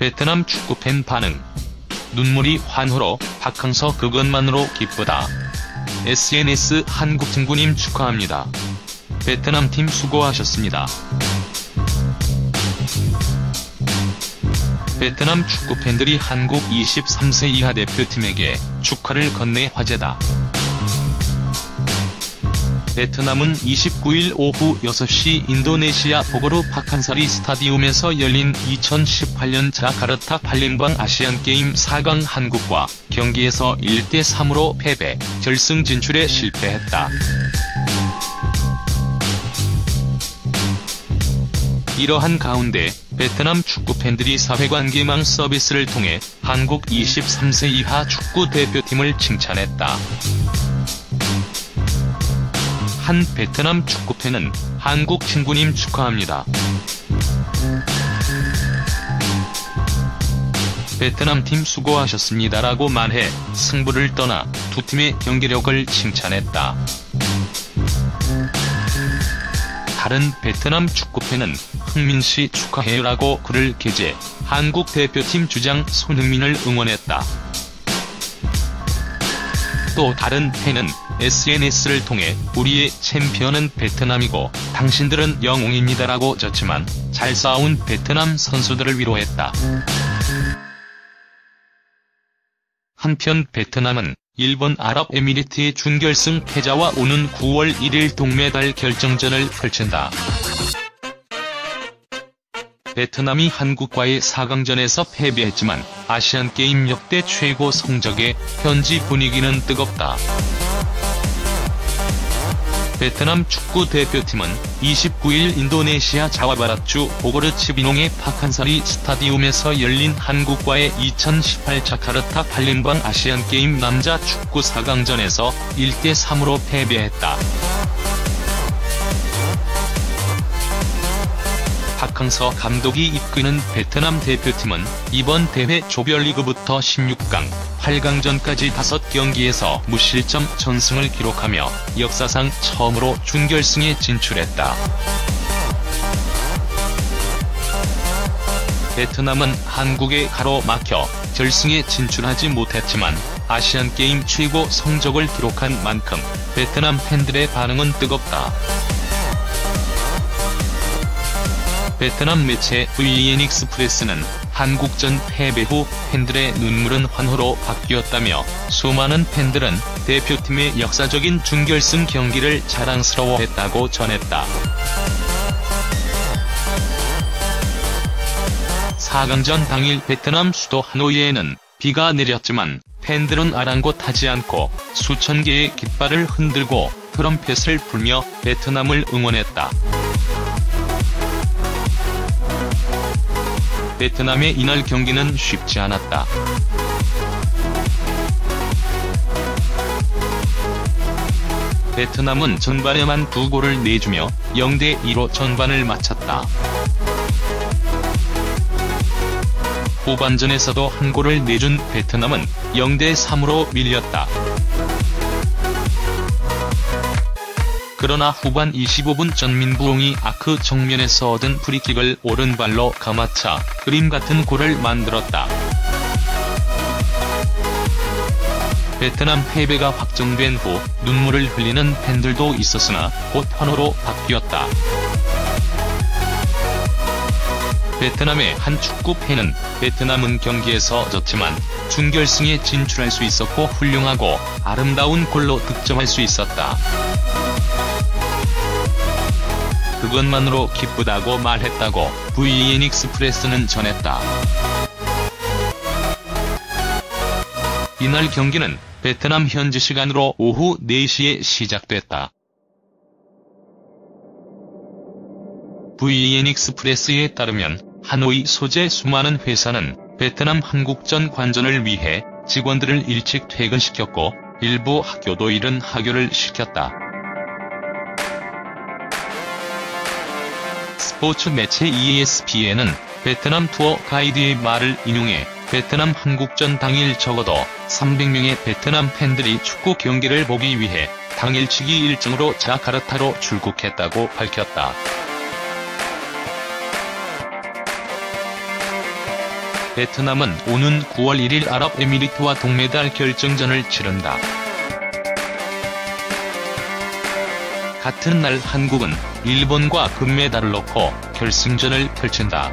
베트남 축구 팬 반응. 눈물이 환호로 박항서 그것만으로 기쁘다. SNS 한국 친구님 축하합니다. 베트남 팀 수고하셨습니다. 베트남 축구 팬들이 한국 23세 이하 대표팀에게 축하를 건네 화제다. 베트남은 29일 오후 6시 인도네시아 보고르 파칸사리 스타디움에서 열린 2018년 자카르타 팔렘방 아시안게임 4강 한국과 경기에서 1대3으로 패배, 결승 진출에 실패했다. 이러한 가운데 베트남 축구 팬들이 사회관계망 서비스를 통해 한국 23세 이하 축구 대표팀을 칭찬했다. 한 베트남 축구팬은 한국 친구님 축하합니다. 베트남 팀 수고하셨습니다라고 말해 승부를 떠나 두 팀의 경기력을 칭찬했다. 다른 베트남 축구팬은 흥민 씨 축하해요라고 글을 게재, 한국 대표팀 주장 손흥민을 응원했다. 또 다른 팬은 SNS를 통해 우리의 챔피언은 베트남이고 당신들은 영웅입니다라고 졌지만 잘 싸운 베트남 선수들을 위로했다. 한편 베트남은 일본 아랍에미리트의 준결승 패자와 오는 9월 1일 동메달 결정전을 펼친다. 베트남이 한국과의 4강전에서 패배했지만 아시안게임 역대 최고 성적에 현지 분위기는 뜨겁다. 베트남 축구 대표팀은 29일 인도네시아 자와바라주 보고르 치비농의 파칸사리 스타디움에서 열린 한국과의 2018 자카르타 팔렘방 아시안게임 남자 축구 4강전에서 1대3으로 패배했다. 박항서 감독이 이끄는 베트남 대표팀은 이번 대회 조별리그부터 16강, 8강전까지 5경기에서 무실점 전승을 기록하며 역사상 처음으로 준결승에 진출했다. 베트남은 한국에 가로막혀 결승에 진출하지 못했지만 아시안게임 최고 성적을 기록한 만큼 베트남 팬들의 반응은 뜨겁다. 베트남 매체 VN 익스프레스는 한국전 패배 후 팬들의 눈물은 환호로 바뀌었다며 수많은 팬들은 대표팀의 역사적인 준결승 경기를 자랑스러워했다고 전했다. 4강전 당일 베트남 수도 하노이에는 비가 내렸지만 팬들은 아랑곳하지 않고 수천 개의 깃발을 흔들고 트럼펫을 불며 베트남을 응원했다. 베트남의 이날 경기는 쉽지 않았다. 베트남은 전반에만 두 골을 내주며 0대2로 전반을 마쳤다. 후반전에서도 한 골을 내준 베트남은 0대3으로 밀렸다. 그러나 후반 25분 전민부옹이 아크 정면에서 얻은 프리킥을 오른발로 감아차 그림 같은 골을 만들었다. 베트남 패배가 확정된 후 눈물을 흘리는 팬들도 있었으나 곧 환호로 바뀌었다. 베트남의 한 축구 팬은 베트남은 경기에서 졌지만 준결승에 진출할 수 있었고 훌륭하고 아름다운 골로 득점할 수 있었다. 그것만으로 기쁘다고 말했다고 VN 익스프레스는 전했다. 이날 경기는 베트남 현지 시간으로 오후 4시에 시작됐다. VN 익스프레스에 따르면 하노이 소재 수많은 회사는 베트남 한국전 관전을 위해 직원들을 일찍 퇴근시켰고 일부 학교도 이른 학교를 시켰다. 스포츠 매체 ESPN은 베트남 투어 가이드의 말을 인용해 베트남 한국전 당일 적어도 300명의 베트남 팬들이 축구 경기를 보기 위해 당일 치기 일정으로 자카르타로 출국했다고 밝혔다. 베트남은 오는 9월 1일 아랍에미리트와 동메달 결정전을 치른다. 같은 날 한국은 일본과 금메달을 놓고 결승전을 펼친다.